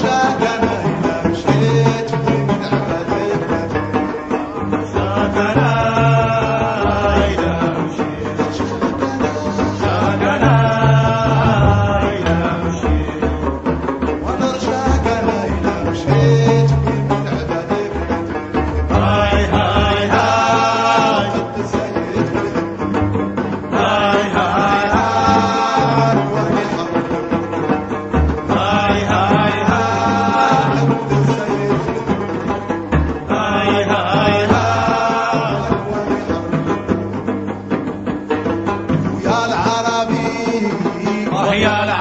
já Hayala